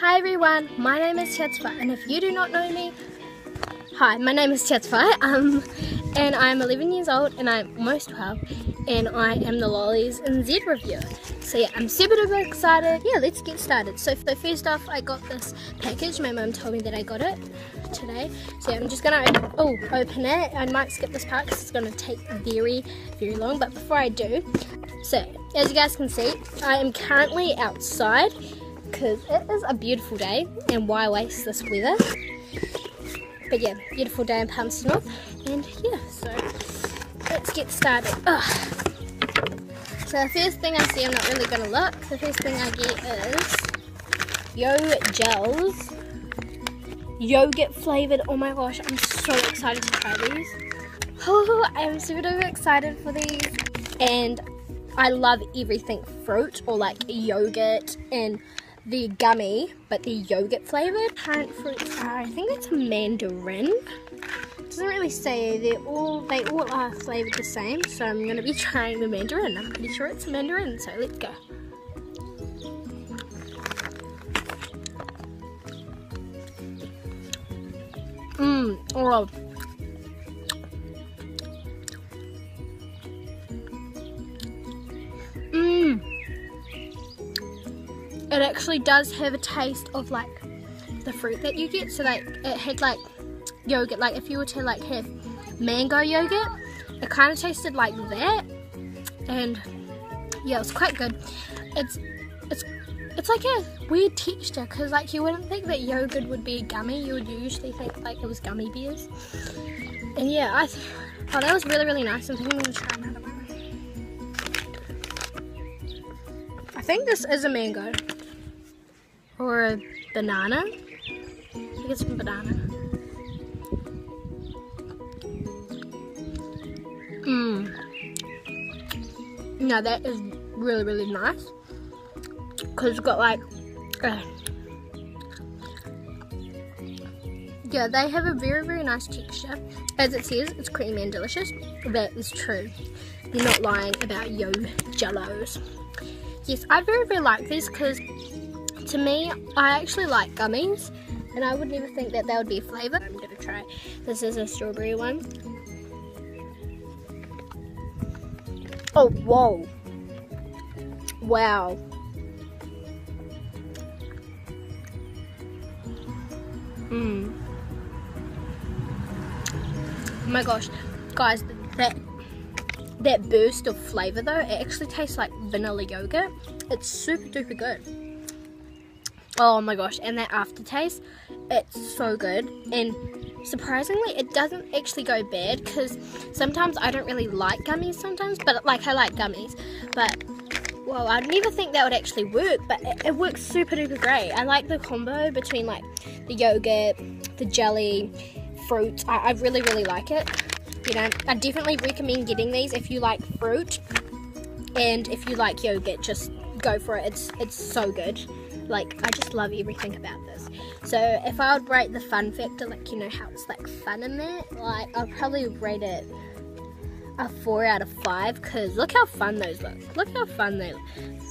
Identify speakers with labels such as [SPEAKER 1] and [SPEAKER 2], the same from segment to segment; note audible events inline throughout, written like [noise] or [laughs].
[SPEAKER 1] Hi everyone, my name is Te Atawhai, and if you do not know me, hi, my name is Te Atawhai, [laughs] um, and I'm 11 years old, and I'm almost 12, and I am the LolliesNZ reviewer. So yeah, I'm super duper excited. Yeah, let's get started. So, so first off, I got this package. My mum told me that I got it today. So yeah, I'm just gonna oh open it. I might skip this part because it's gonna take very very long. But before I do, so as you guys can see, I am currently outside because it is a beautiful day and why waste this weather. But yeah beautiful day in Palmerston North. And yeah so let's get started. Ugh. so the first thing I see I'm not really gonna look. The first thing I get is Yo Jells. Yogurt flavored oh my gosh I'm so excited to try these. Oh [laughs] I'm super duper excited for these. And I love everything fruit or like yogurt and the gummy, but the yogurt flavored. Current fruits are, I think it's a mandarin. Doesn't really say they're all they all are flavored the same, so I'm gonna be trying the mandarin. I'm pretty sure it's a mandarin, so let's go. Mmm, oh it actually does have a taste of like the fruit that you get. So like it had like yogurt, like if you were to like have mango yogurt, it kind of tasted like that. And yeah, it was quite good. It's it's it's like a weird texture because like you wouldn't think that yogurt would be gummy. You would usually think like it was gummy bears. And yeah, I oh that was really really nice. I'm thinking I'm gonna try another one. I think this is a mango or a banana. I think it's from banana. Mmm. Now that is really, really nice. Because it's got like, uh, yeah, they have a very, very nice texture. As it says, it's creamy and delicious. That is true. They're not lying about yo jellos. Yes, I very, very like these because to me, I actually like gummies, and I would never think that that would be a flavour. I'm gonna try. This is a strawberry one. Oh, whoa. Wow. Mmm. Oh my gosh. Guys, that that burst of flavour though, it actually tastes like vanilla yogurt. It's super duper good oh my gosh and that aftertaste it's so good. And surprisingly it doesn't actually go bad because sometimes I don't really like gummies sometimes but like I like gummies. But well I'd never think that would actually work but it, it works super duper great. I like the combo between like the yogurt the jelly fruit. I, I really really like it. You know I definitely recommend getting these if you like fruit and if you like yogurt just go for it. It's it's so good like, I just love everything about this. So if I would rate the fun factor, like, you know, how it's like fun in there, like, I'll probably rate it a four out of five because look how fun those look. Look how fun they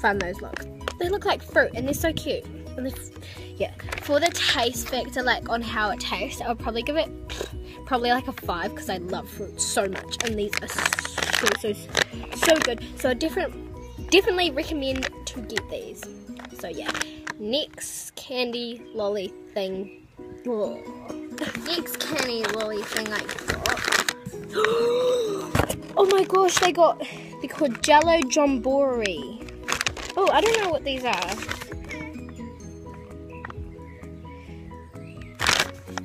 [SPEAKER 1] fun those look. They look like fruit and they're so cute. And yeah, for the taste factor, like on how it tastes, I'll probably give it probably like a five because I love fruit so much, and these are so so so good. So I different definitely recommend to get these. So yeah next candy lolly thing. Next candy lolly thing I got. [gasps] oh my gosh, they got they called Jolly Jamboree. Oh, I don't know what these are.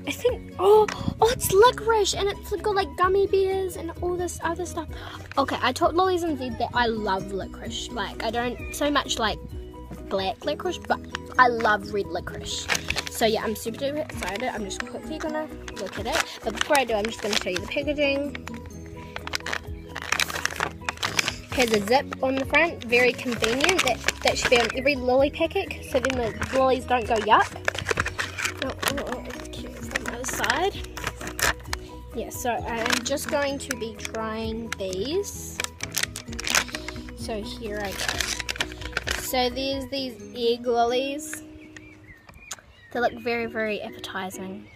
[SPEAKER 1] I think oh oh it's licorice and it's got like gummy bears and all this other stuff. Okay, I told LolliesNZ that I love licorice. Like I don't so much like black licorice, but I love red licorice. So yeah, I'm super duper excited. I'm just quickly gonna look at it. But before I do, I'm just gonna show you the packaging. Has a zip on the front, very convenient. That that should be on every lolly packet, so then the lollies don't go yuck. Oh, oh, oh, okay, from the other side. Yeah, so I'm just going to be trying these. So here I go. So there's these egg lollies. They look very, very appetizing.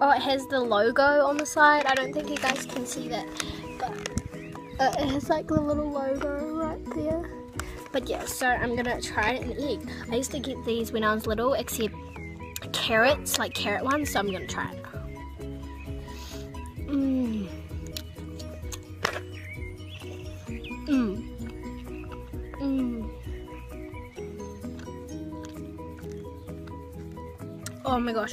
[SPEAKER 1] Oh, it has the logo on the side. I don't think you guys can see that, but uh, it has like the little logo right there. But yeah, so I'm gonna try in egg. I used to get these when I was little, except carrots, like carrot ones, so I'm gonna try it. Mmm. Oh my gosh.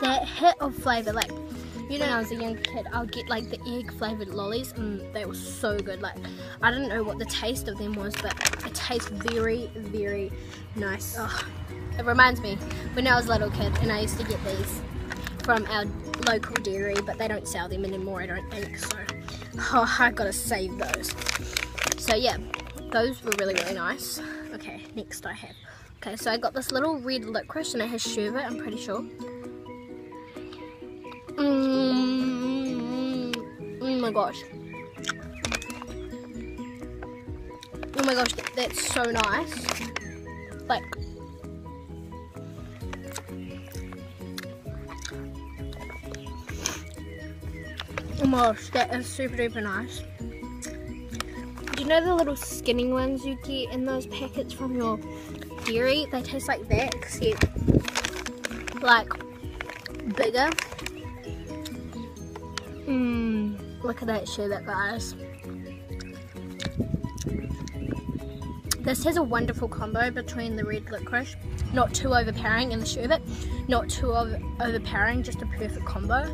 [SPEAKER 1] That hit of flavour, like you know, when I was a young kid, I'll get like the egg flavored lollies, and they were so good. Like, I didn't know what the taste of them was, but it tastes very, very nice. Oh, it reminds me when I was a little kid, and I used to get these from our local dairy, but they don't sell them anymore, I don't think. So, oh, I gotta save those. So yeah, those were really, really nice. Okay, next I have. Okay, so I got this little red licorice, and it has sherbet. I'm pretty sure. Mm, oh my gosh. Oh my gosh, that's so nice. Like, oh my gosh, that is super duper nice. Do you know the little skinny ones you get in those packets from your dairy? They taste like that, except like bigger Mmm, look at that sherbet, guys. This has a wonderful combo between the red licorice, not too overpowering, and the sherbet, not too over overpowering, just a perfect combo.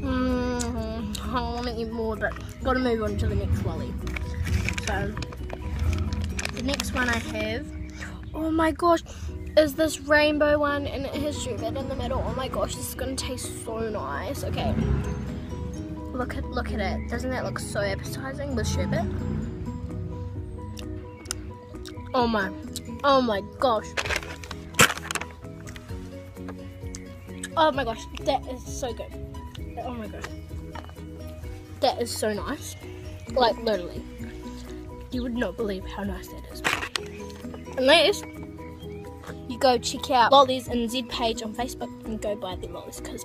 [SPEAKER 1] Mmm, I want to eat more, but gotta move on to the next lolly. So, the next one I have, oh my gosh, is this rainbow one, and it has sherbet in the middle. Oh my gosh, this is gonna taste so nice. Okay, Look at look at it. Doesn't that look so appetizing with sherbet? Oh my, oh my gosh. Oh my gosh, that is so good. Oh my gosh. That is so nice. Like literally. You would not believe how nice that is. Unless you go check out LolliesNZ page on Facebook and go buy the lollies because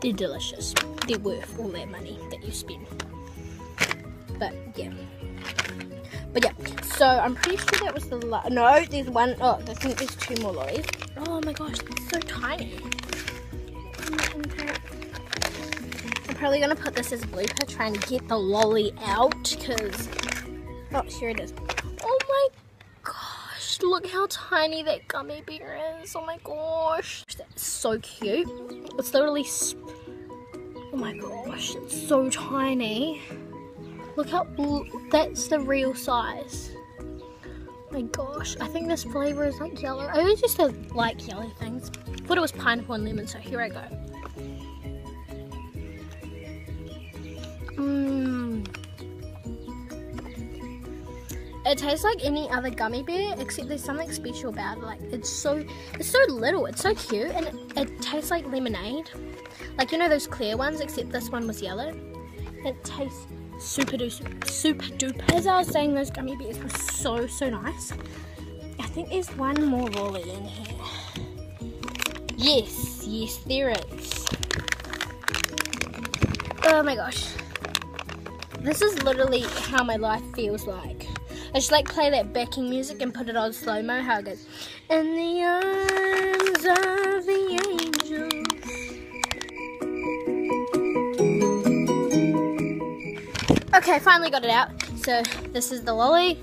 [SPEAKER 1] they're delicious. They're worth all that money that you spend. But yeah. But yeah, so I'm pretty sure that was the last. No, there's one. Oh, I think there's two more lollies. Oh my gosh, it's so tiny. I'm probably gonna put this as a blooper, trying to get the lolly out because. Oh, here it is. Look how tiny that gummy bear is. Oh my gosh. That's so cute. It's literally, oh my gosh, it's so tiny. Look how, that's the real size. Oh my gosh, I think this flavor is like yellow. I always used to like yellow things. thought it was pineapple and lemon, so here I go. Mmm. It tastes like any other gummy bear, except there's something special about it. Like it's so, it's so little. It's so cute, and it, it tastes like lemonade. Like you know those clear ones, except this one was yellow. It tastes super duper, super duper. As I was saying, those gummy bears were so so nice. I think there's one more lolly in here. Yes, yes, there is. Oh my gosh. This is literally how my life feels like. I should like play that backing music and put it on slow mo. How it goes. In the arms of the angels. Okay, finally got it out. So this is the lolly,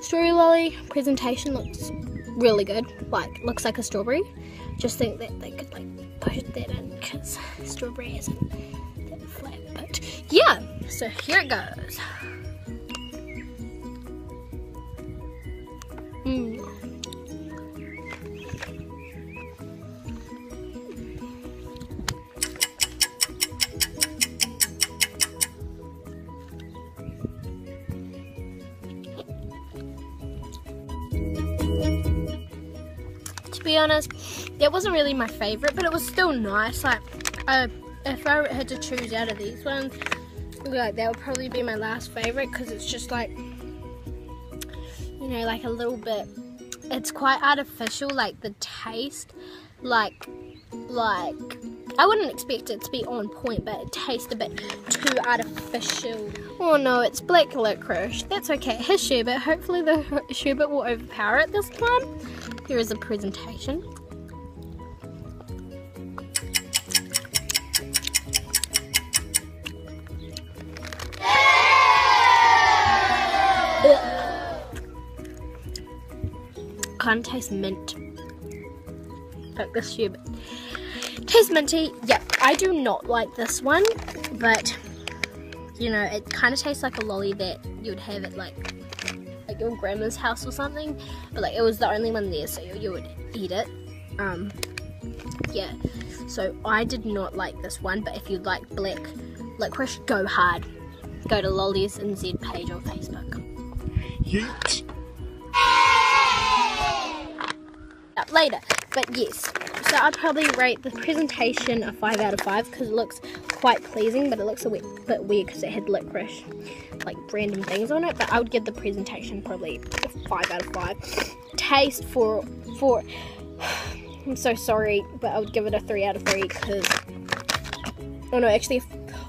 [SPEAKER 1] strawberry lolly. Presentation looks really good. Like looks like a strawberry. Just think that they could like put that in because strawberry isn't that flat. But yeah, so here it goes. Honest, that wasn't really my favorite, but it was still nice. Like, if I had to choose out of these ones, like that would probably be my last favorite because it's just like you know, like a little bit it's quite artificial, like the taste, like like I wouldn't expect it to be on point, but it tastes a bit too artificial. Oh no, it's black licorice. That's okay. His sherbet. Hopefully the sherbet will overpower it this time. Here is a presentation. Kind of tastes mint. Like this sherbet. Tastes minty. Yep, I do not like this one, but you know, it kind of tastes like a lolly that you would have at like like your grandma's house or something. But like it was the only one there, so you, you would eat it. Um, yeah. So I did not like this one, but if you like black licorice, go hard. Go to LolliesNZ page on Facebook. Yeet. Later, but yes. So I'd probably rate the presentation a 5 out of 5 because it looks quite pleasing, but it looks a bit weird because it had licorice, like random things on it. But I would give the presentation probably a 5 out of 5. Taste for, for, I'm so sorry, but I would give it a 3 out of 3 because, oh no, actually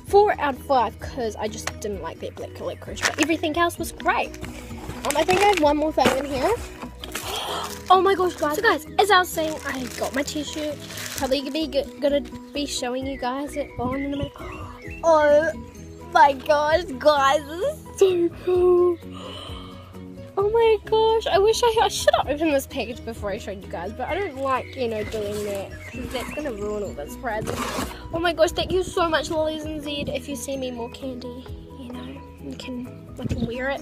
[SPEAKER 1] 4 out of 5 because I just didn't like that black licorice, but everything else was great. Um, I think I have one more thing in here. Oh my gosh, guys. So guys, as I was saying, I got my t-shirt. Probably gonna be, gonna be showing you guys it on in a minute. [gasps] Oh my gosh, guys, this is so cool. Oh my gosh, I wish I, I should have opened this package before I showed you guys, but I don't like, you know, doing that because that's going to ruin all the surprises. Oh my gosh, thank you so much, LolliesNZ. If you see me more candy, you know, you can, I can wear it.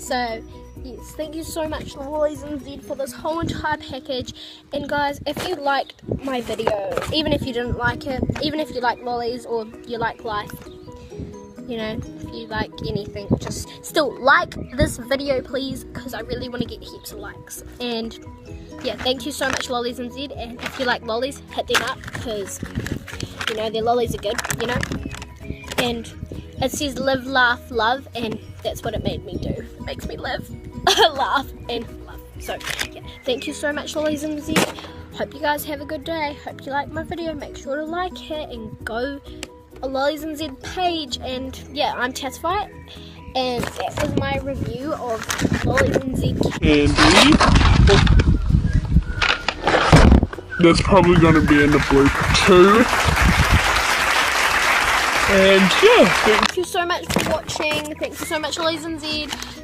[SPEAKER 1] So, yes, thank you so much, LolliesNZ, for this whole entire package. And guys, if you liked my video, even if you didn't like it, even if you like lollies or you like life, you know, if you like anything, just still like this video, please, because I really want to get heaps of likes. And yeah, thank you so much, LolliesNZ. And if you like lollies, hit them up, because, you know, their lollies are good, you know. And it says live, laugh, love, and that's what it made me do. It makes me live, [laughs] laugh, and love. So, yeah, thank you so much, LolliesNZ. Hope you guys have a good day. Hope you like my video. Make sure to like it and go a LolliesNZ page. And yeah, I'm Te Atawhai. And that was my review of LolliesNZ
[SPEAKER 2] candy. That's probably going to be in the blooper too. And yeah,
[SPEAKER 1] thank you so much for watching. Thank you so much, LolliesNZ.